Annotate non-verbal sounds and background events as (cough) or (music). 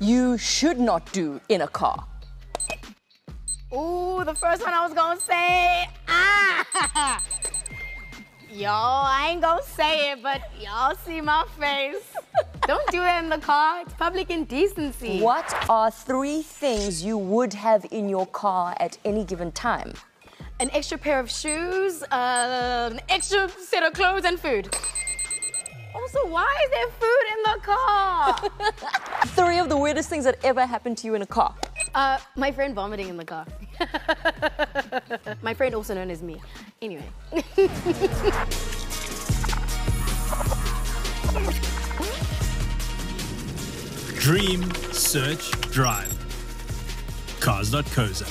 you should not do in a car? Ooh, the first one I was gonna say. Ah! (laughs) Yo, I ain't gonna say it, but y'all see my face. (laughs) Don't do that in the car. It's public indecency. What are three things you would have in your car at any given time? An extra pair of shoes, uh, an extra set of clothes, and food. Also, why is there food in the car? (laughs) Three of the weirdest things that ever happened to you in a car. Uh, my friend vomiting in the car. (laughs) my friend also known as me. Anyway. (laughs) Dream, search, drive. Cars.co.za.